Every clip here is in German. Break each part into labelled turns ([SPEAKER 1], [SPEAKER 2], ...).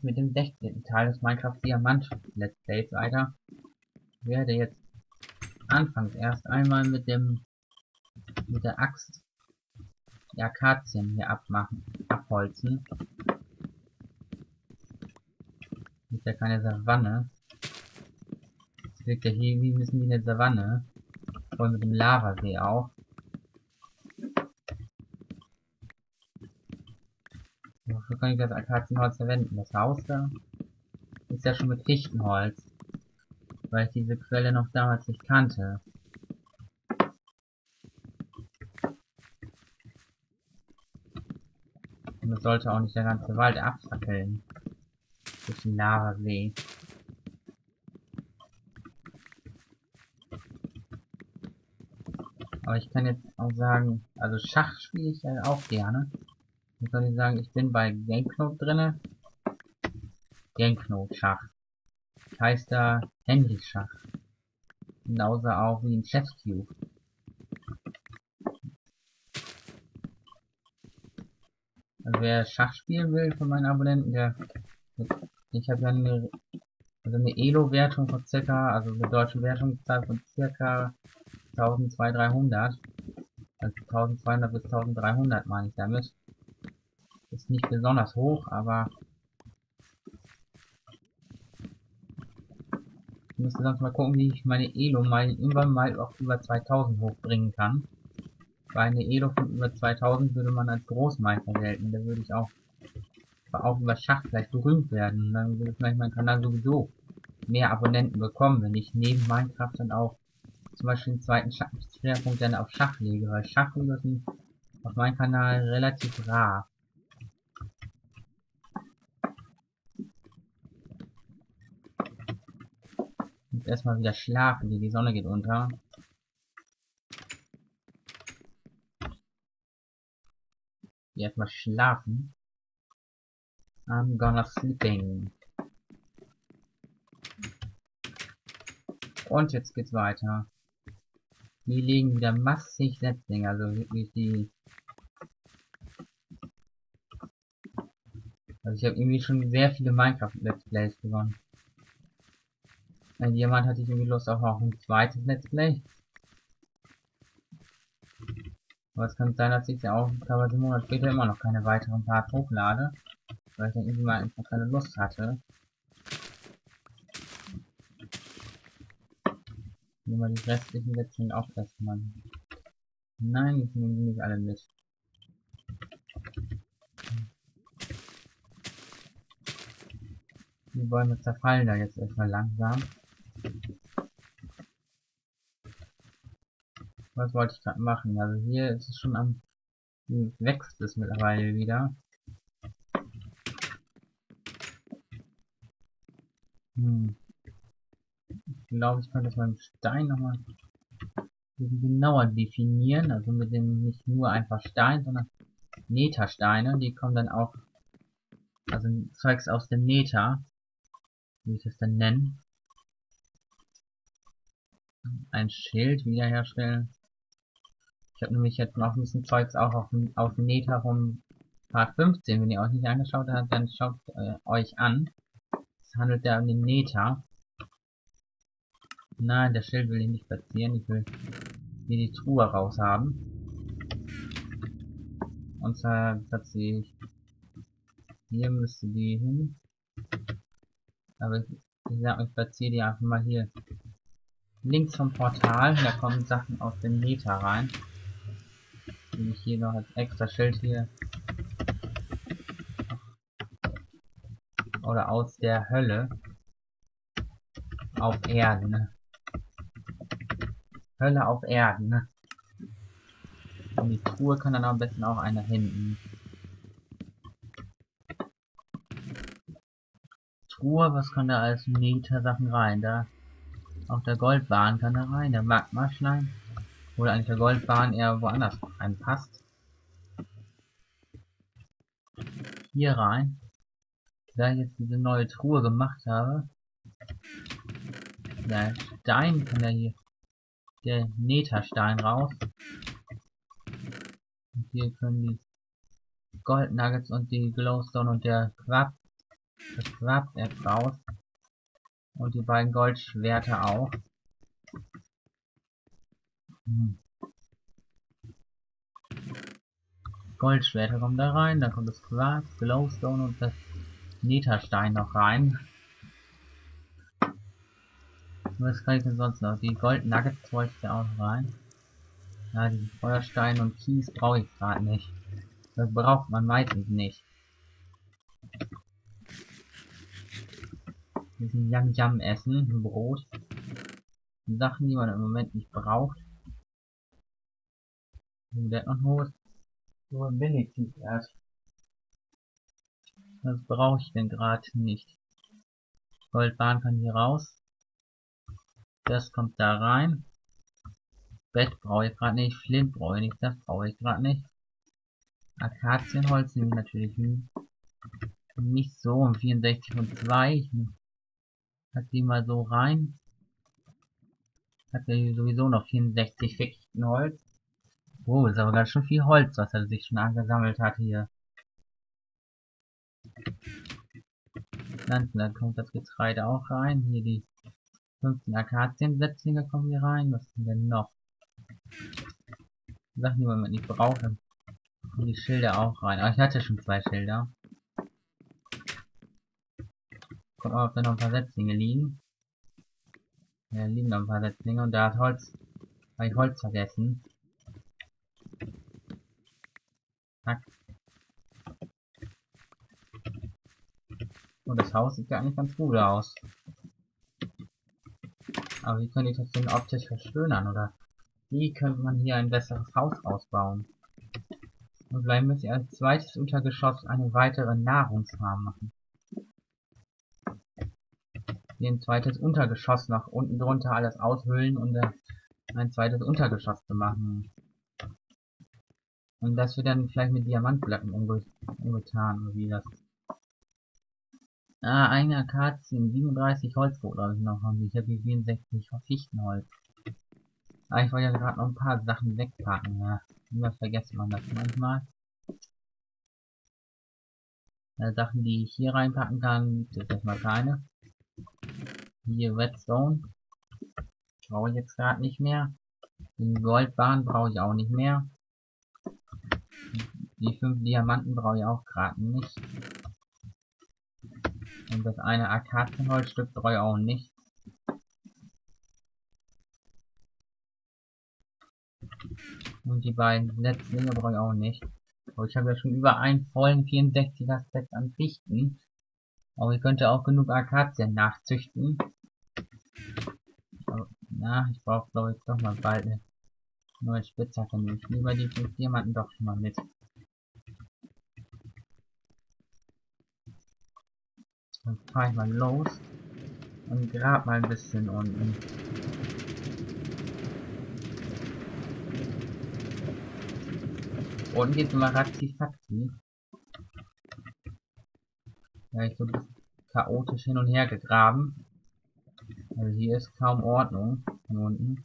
[SPEAKER 1] ich mit dem 16. Teil des Minecraft Diamant Let's Plays weiter. Ich werde jetzt anfangs erst einmal mit dem mit der Axt die Akazien hier abmachen, abholzen. Ist ja keine Savanne. Es wirkt ja hier wie bisschen wie eine Savanne. Voll mit dem Lavasee auch. Wofür kann ich das Akazienholz verwenden? Das Haus da ist ja schon mit Fichtenholz. Weil ich diese Quelle noch damals nicht kannte. Und es sollte auch nicht der ganze Wald abfackeln. Durch den Lavasee. Aber ich kann jetzt auch sagen, also Schach spiele ich ja auch gerne. Jetzt soll ich sagen, ich bin bei Gameknote drinne. Gameknote Schach. Heißt da Handys Schach. Genauso auch wie ein Chefcube. Also wer Schach spielen will von meinen Abonnenten, der ich habe ja eine also eine Elo-Wertung von circa, also eine deutsche Wertungszahl von circa 1200, also 1200 bis 1300 meine ich damit. Ist nicht besonders hoch, aber ich müsste sonst mal gucken, wie ich meine Elo mal irgendwann mal auf über 2000 hochbringen kann. Bei einer Elo von über 2000 würde man als Großmeister gelten. Da würde ich auch, auch über Schach vielleicht berühmt werden. Und dann würde vielleicht mein Kanal sowieso mehr Abonnenten bekommen, wenn ich neben Minecraft dann auch zum Beispiel den zweiten Schwerpunkt dann auf Schach lege, weil Schachliga sind auf meinem Kanal relativ rar. Und erstmal wieder schlafen, die Sonne geht unter. erstmal schlafen. I'm gonna sleeping. Und jetzt geht's weiter. Die legen wieder massig Setzlinge, also wirklich die... Also ich habe irgendwie schon sehr viele Minecraft-Let's Plays gewonnen. Wenn jemand hatte ich irgendwie Lust auf auch ein zweites Let's Play. Aber es kann sein, dass ich ja auch teilweise einen Monat später immer noch keine weiteren Parts hochlade. Weil ich dann irgendwie mal einfach keine Lust hatte. Nehmen wir die restlichen Sätzchen auch festmachen. Nein, ich nehme die nicht alle mit. Die Bäume zerfallen da jetzt erstmal langsam. Was wollte ich gerade machen? Also hier ist es schon am... wächst es mittlerweile wieder. Hm. Ich glaube, ich könnte das beim Stein nochmal genauer definieren. Also mit dem nicht nur einfach Stein, sondern Nethersteine. Die kommen dann auch... Also Zeugs aus dem Nether. Wie ich das dann nennen. Ein Schild wiederherstellen. Ich habe nämlich jetzt noch ein bisschen Zeugs auch auf, auf Nether vom Part 15. Wenn ihr euch nicht angeschaut habt, dann schaut äh, euch an. Es handelt ja um den Nether. Nein, der Schild will ich nicht platzieren. Ich will hier die Truhe raus haben. Und zwar platziere ich hier müsste die hin. Aber ich, ich sag, ich platziere die einfach mal hier links vom Portal. Da kommen Sachen aus dem Nether rein nehme ich hier noch als extra Schild hier. Oder aus der Hölle. Auf Erden. Hölle auf Erden. Und die Truhe kann dann am besten auch einer hinten. Truhe, was kann da als Meter Sachen rein? Da auch der Goldbahn kann da rein, der Magma-Schleim. Oder eigentlich der Goldbahn eher woanders reinpasst. Hier rein. Da ich jetzt diese neue Truhe gemacht habe. Der Stein kann ja hier. Der Netherstein raus. Und hier können die Gold Nuggets und die Glowstone und der Quarz das Quarzerz raus. Und die beiden Goldschwerter auch. Goldschwerter kommen da rein, dann kommt das Quarz, Glowstone und das Netherstein noch rein. Was kann ich denn sonst noch? Die Gold Nuggets wollte ich da auch rein. Ja, die Feuerstein und Kies brauche ich gerade nicht. Das braucht man meistens nicht. Diesen Yam Yam essen, Brot. Sachen, die man im Moment nicht braucht. Der Hose. Nur wenigstens erst. Was brauche ich denn gerade nicht? Goldbahn kann hier raus. Das kommt da rein. Bett brauche ich gerade nicht. Flint brauche ich nicht. Das brauche ich gerade nicht. Akazienholz nehme ich natürlich nicht so um 64 und 2. Ich pack die mal so rein. Hat er sowieso noch 64 Fichtenholz. Oh, ist aber ganz schön viel Holz, was er sich schon angesammelt hat hier. Dann kommt das Getreide auch rein. Hier die 15 Akaziensetzlinge kommen hier rein. Was sind denn noch? Sachen, die man nicht braucht. Und die Schilder auch rein. Aber ich hatte schon zwei Schilder. Kommt auch, wenn noch ein paar Setzlinge liegen. Ja, liegen noch ein paar Setzlinge und da hat Holz. Habe ich Holz vergessen. Und das Haus sieht ja eigentlich ganz gut aus. Aber wie könnte ich das denn optisch verschönern? Oder wie könnte man hier ein besseres Haus ausbauen? Und vielleicht müsste ich als zweites Untergeschoss eine weitere Nahrungsfarm machen. Hier ein zweites Untergeschoss nach unten drunter alles aushöhlen und äh, ein zweites Untergeschoss zu machen. Und das wird dann vielleicht mit Diamantblöcken umgetan, oder wie das. Ah, eine Akazien, 37 Holzbrot habe ich noch. Ich habe hier 64 Fichtenholz. Ah, ich wollte ja gerade noch ein paar Sachen wegpacken, ja. Immer vergisst man das manchmal. Ja, Sachen, die ich hier reinpacken kann, gibt es erstmal keine. Hier Redstone. Brauche ich jetzt gerade nicht mehr. Den Goldbahn brauche ich auch nicht mehr. Die fünf Diamanten brauche ich auch gerade nicht. Und das eine Akazienholzstück brauche ich auch nicht. Und die beiden Setzlinge brauche ich auch nicht. Aber ich habe ja schon über einen vollen 64er Set an Fichten. Aber ich könnte auch genug Akazien nachzüchten. Aber, na, ich brauche glaube ich doch mal bald eine neue Spitzhacke. Nehme ich lieber die fünf Diamanten doch schon mal mit. Dann fahre ich mal los und grab mal ein bisschen unten. Unten geht immer Ratzi-Fatzi. Ja, ich so ein bisschen chaotisch hin und her gegraben. Also hier ist kaum Ordnung von unten.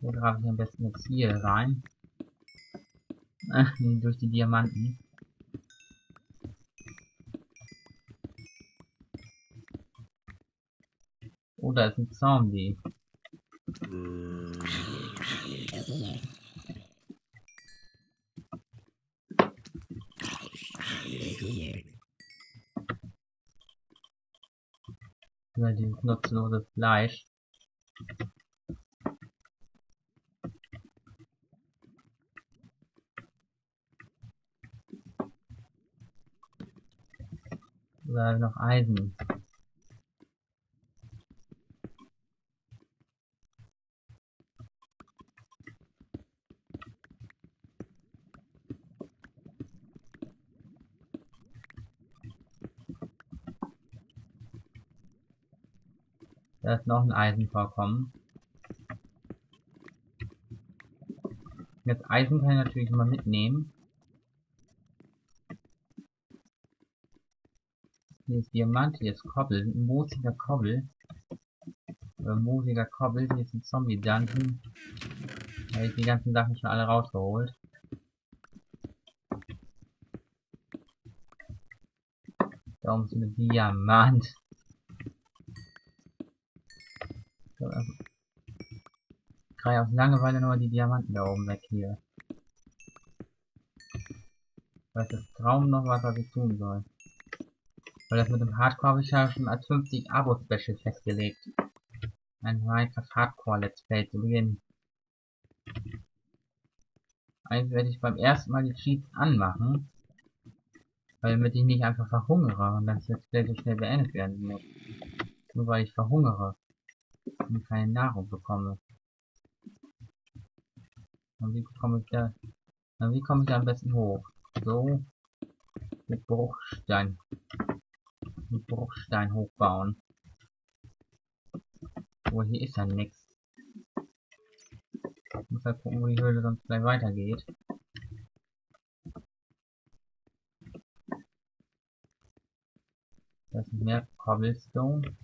[SPEAKER 1] Wo grabe ich am besten jetzt hier rein? Durch die Diamanten. Oh, da ist ein Zombie. Über dieses nutzlose Fleisch. Oder noch Eisen. Da ist noch ein Eisenvorkommen. Jetzt Eisen kann ich natürlich immer mitnehmen. Hier ist Diamant, hier ist Kobbel, ein moosiger Kobbel. Oder moosiger Kobbel, hier ist ein Zombie-Dungeon. Da habe ich die ganzen Sachen schon alle rausgeholt. Da oben ist eine Diamant. Krei aus Langeweile nur die Diamanten da oben weg hier. Weiß das Traum noch was, was ich tun soll. Weil das mit dem Hardcore habe ich ja schon als 50 Abo-Special festgelegt. Ein Minecraft Hardcore Let's Play zu Beginn. Eigentlich werde ich beim ersten Mal die Cheats anmachen. Weil damit ich nicht einfach verhungere und das Let's Play so schnell beendet werden muss. Nur weil ich verhungere und keine Nahrung bekomme. Und wie komme ich da? Und wie komme ich da am besten hoch? So. Mit Bruchstein. Mit Bruchstein hochbauen. Wo hier ist ja nichts. Ich muss halt gucken, wo die Höhle sonst gleich weitergeht. Das ist mehr Cobblestone.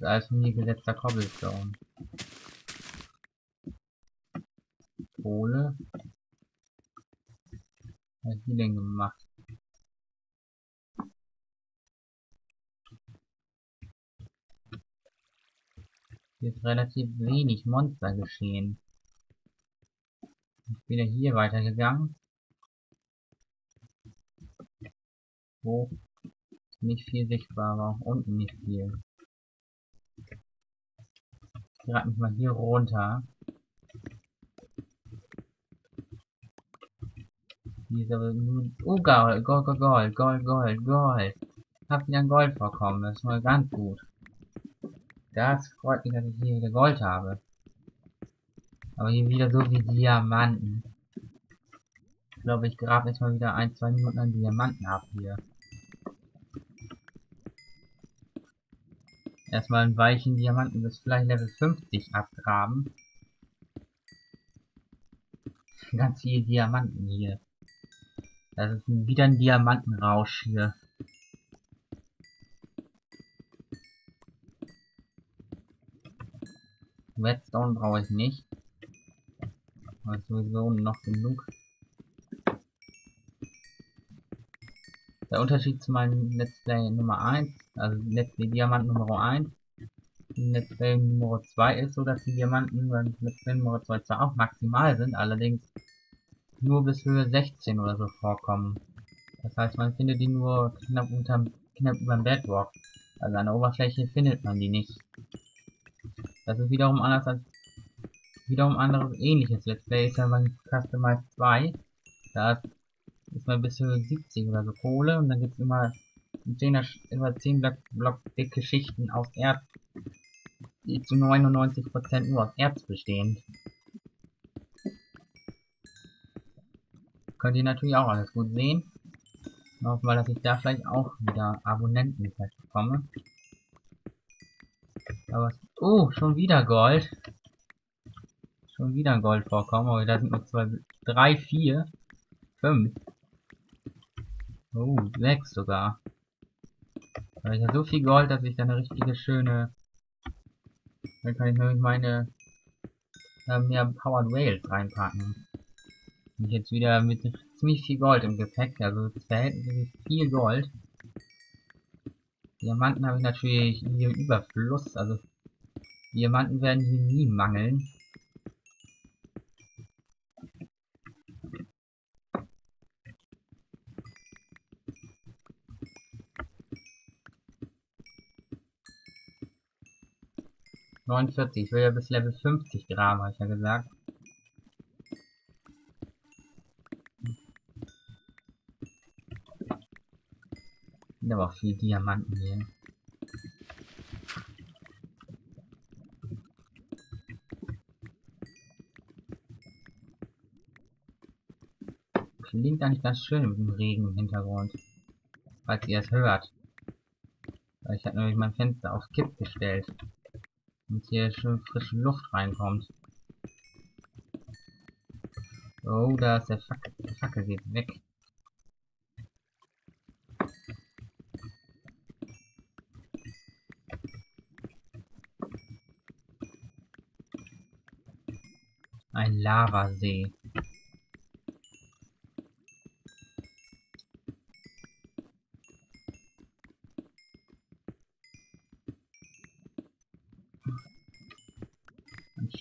[SPEAKER 1] Ist von mir gesetzter Cobblestone. Kohle. Was hat die denn gemacht? Hier ist relativ wenig Monster geschehen. Ich bin ja hier weitergegangen. Wo nicht viel sichtbar, auch unten nicht viel. Ich gerade mich mal hier runter. Dieser Oh Gold, Gold, Gold, Gold, Gold, Gold, Gold. Hab wieder ein Goldvorkommen, das ist mal ganz gut. Das freut mich, dass ich hier wieder Gold habe. Aber hier wieder so wie Diamanten. Ich glaube, ich grabe jetzt mal wieder ein, zwei Minuten an Diamanten ab hier. Erstmal einen weichen Diamanten bis vielleicht Level 50 abgraben. Ganz viele Diamanten hier. Das ist wieder ein Diamantenrausch hier. Redstone brauche ich nicht. Aber sowieso noch genug. Der Unterschied zu meinem Let's Play Nummer 1, also Let's Play Diamant Nummer 1, Let's Play Nummer 2 ist so, dass die Diamanten beim Let's Play Nummer 2 zwar auch maximal sind, allerdings nur bis Höhe 16 oder so vorkommen. Das heißt, man findet die nur knapp unterm, knapp über dem Bedrock. Also an der Oberfläche findet man die nicht. Das ist wiederum anders als wiederum anderes ähnliches Let's Play ist ja beim Customize 2. Da ist man bis zu 70 oder so Kohle und dann gibt es immer 10, immer 10 Block, Block dicke Schichten aus Erz, die zu 99% nur aus Erz bestehen. Könnt ihr natürlich auch alles gut sehen. Hoffen wir, dass ich da vielleicht auch wieder Abonnenten bekomme. Aber, oh, schon wieder Gold. Schon wieder Gold vorkommen, aber da sind noch zwei, drei, vier, fünf. Oh, sechs sogar. Da ich ja so viel Gold, dass ich da eine richtige schöne... Dann kann ich nämlich meine äh, mehr Powered Rails reinpacken. Und jetzt wieder mit ziemlich viel Gold im Gepäck, also verhältnismäßig viel Gold. Diamanten habe ich natürlich hier im Überfluss, also Diamanten werden hier nie mangeln. Neunundvierzig, ich will ja bis Level 50 Gramm, habe ich ja gesagt. Sind aber auch viel Diamanten hier. Klingt eigentlich ganz schön mit dem Regen im Hintergrund. Falls ihr es hört. Weil ich habe nämlich mein Fenster auf Kipp gestellt. Und hier schön frische Luft reinkommt. Oh, da ist der Fackel. Der Fackel geht weg. Ein Lavasee.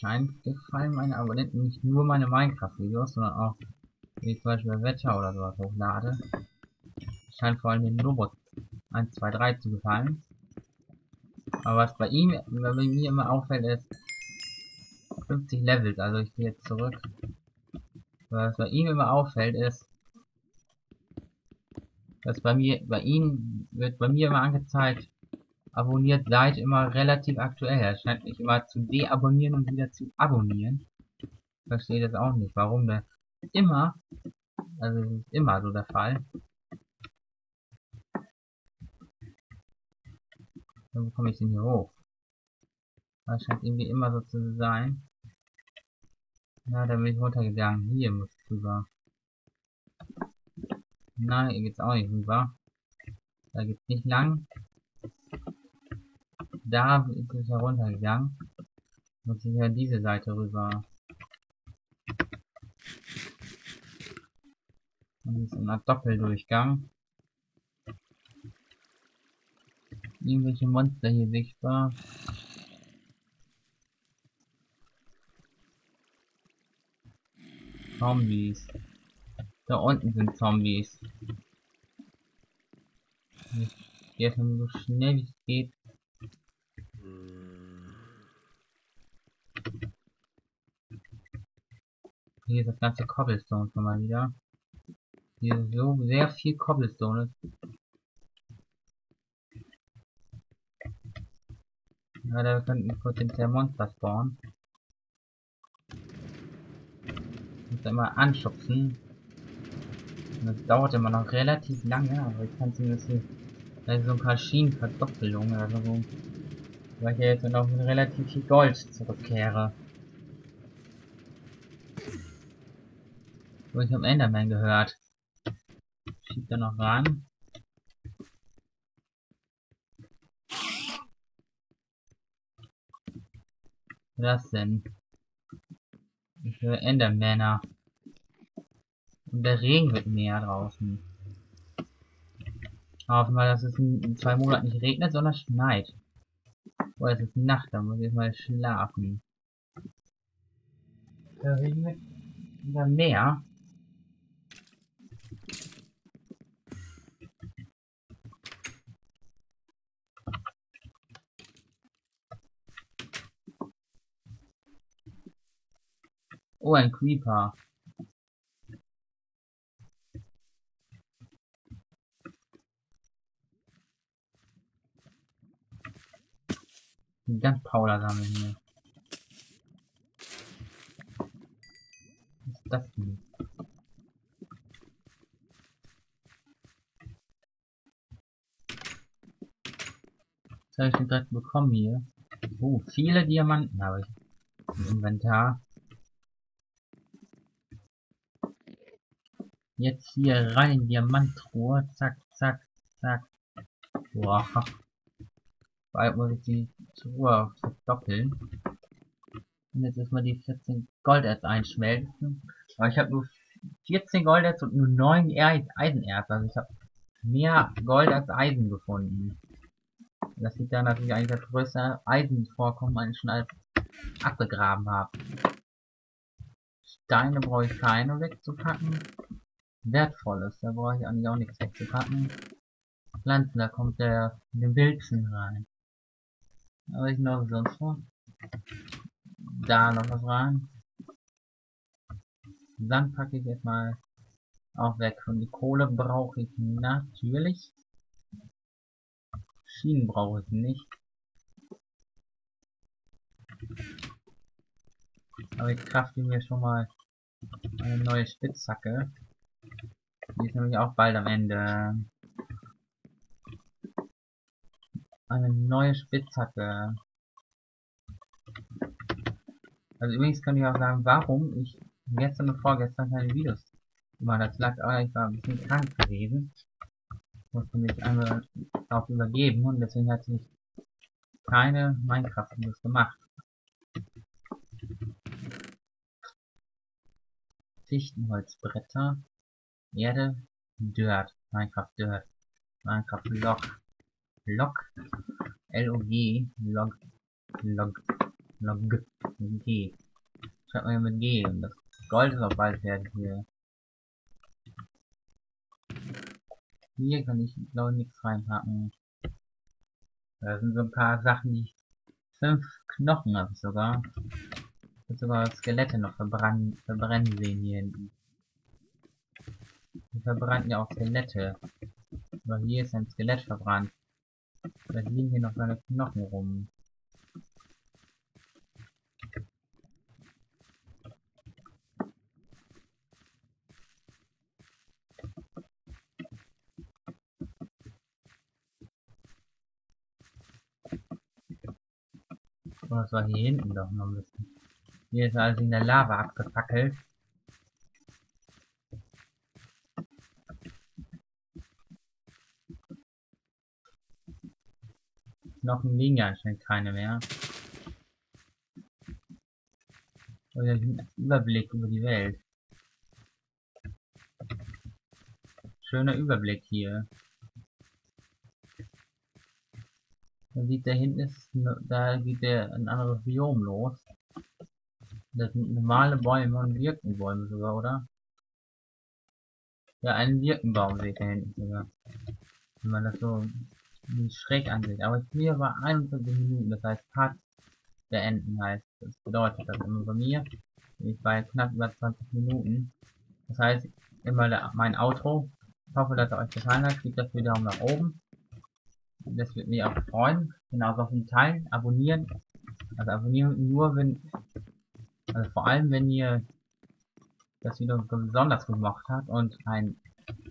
[SPEAKER 1] Anscheinend gefallen meine Abonnenten nicht nur meine Minecraft-Videos, sondern auch, wie zum Beispiel Wetter oder sowas hochlade. Scheint vor allem den Robot 1, 2, 3 zu gefallen. Aber was bei ihm, bei mir immer auffällt, ist 50 Levels, also ich gehe jetzt zurück. Was bei ihm immer auffällt, ist, dass bei mir, bei ihm wird bei mir immer angezeigt, abonniert seid immer relativ aktuell. Er scheint mich immer zu deabonnieren und wieder zu abonnieren. Verstehe das auch nicht, warum der immer, also das ist immer so der Fall. Dann bekomme ich den hier hoch. Das scheint irgendwie immer so zu sein. Na, da bin ich runtergegangen. Hier muss ich rüber. Nein, hier geht's auch nicht rüber. Da geht's nicht lang. Da ist es heruntergegangen. Muss ich ja diese Seite rüber. Und ist ein Doppeldurchgang. Irgendwelche Monster hier sichtbar. Zombies. Da unten sind Zombies. Ich gehe so schnell wie es geht. Hier ist das ganze Cobblestone schon mal wieder. Hier ist so sehr viel Cobblestone. Ja, da könnten wir potenziell Monster spawnen. Muss immer anschubsen. Und das dauert immer noch relativ lange, aber ich kann zumindest hier also so ein paar Schienenverdoppelungen oder so. Weil ich ja jetzt noch mit relativ viel Gold zurückkehre. So, ich habe Enderman gehört. Schiebt er noch ran. Was denn? Ich höre Endermänner. Und der Regen wird mehr draußen. Hoffen wir, dass es in zwei Monaten nicht regnet, sondern schneit. Oh, es ist Nacht, da muss ich mal schlafen. Der Regen wird mehr. Oh, ein Creeper. Ganz Paula sammeln hier. Was ist das denn? Was habe ich denn gerade bekommen hier? Oh, viele Diamanten habe ich im Inventar. Jetzt hier rein, Diamanttruhe, zack, zack, zack. Boah. Bald muss ich die Truhe verdoppeln. Und jetzt erstmal die 14 Golderz einschmelzen. Aber ich habe nur 14 Golderz und nur 9 Eisenerz. Also ich habe mehr Gold als Eisen gefunden. Das liegt da natürlich eigentlich das größte Eisenvorkommen, als ich schon als abgegraben habe. Steine brauche ich keine wegzupacken. Wertvolles, da brauche ich eigentlich auch nichts wegzupacken. Pflanzen, da kommt der den Wilzen rein. Aber ich noch sonst wo? Da noch was rein. Dann packe ich jetzt mal auch weg. Und die Kohle brauche ich natürlich. Schienen brauche ich nicht. Aber ich krafte mir schon mal eine neue Spitzhacke. Die ist nämlich auch bald am Ende. Eine neue Spitzhacke. Also übrigens kann ich auch sagen, warum ich gestern und vorgestern keine Videos gemacht Das lag aber, ich war ein bisschen krank gewesen. Musste mich einmal auch übergeben und deswegen hat sich keine Minecraft-Videos gemacht. Fichtenholzbretter, Erde, Dirt, Minecraft Dirt, Minecraft Log, Log, L-O-G, Log, Log. Log mit G. Schreibt man mit G und das Gold ist auch bald fertig hier. Hier kann ich glaube nichts reinpacken. Da sind so ein paar Sachen, die fünf Knochen habe ich sogar. Ich habe sogar Skelette noch verbrennen, verbrennen sehen hier hinten. Die verbrannten ja auch Skelette. Aber hier ist ein Skelett verbrannt. Da liegen hier noch seine Knochen rum. Was war hier hinten doch noch ein bisschen? Hier ist alles in der Lava abgefackelt. Knochen liegen ja anscheinend keine mehr. Oder einen Überblick über die Welt. Schöner Überblick hier. Dann sieht da hinten ist, da geht der ein anderes Biom los. Das sind normale Bäume und Birkenbäume sogar, oder? Ja, einen Birkenbaum seht ihr hinten sogar. Wenn man das so schräg ansieht. Aber hier war 21 Minuten, das heißt Part beenden heißt. Das bedeutet das immer bei mir. Ich bei knapp über 20 Minuten. Das heißt, immer der, mein Outro. Ich hoffe, dass es euch gefallen hat. Gebt dafür Daumen nach oben. Das würde mich auch freuen. Genauso den Teilen. Abonnieren. Also abonnieren nur, wenn, also vor allem, wenn ihr das wieder besonders gemacht habt und ein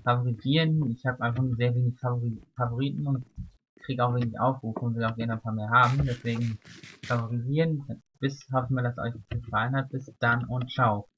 [SPEAKER 1] Favoritieren. Ich habe einfach sehr wenig Favori Favoriten und kriege auch wenig Aufrufe und will auch gerne ein paar mehr haben. Deswegen favorisieren. Bis hoffen wir, dass euch gefallen hat. Bis dann und ciao.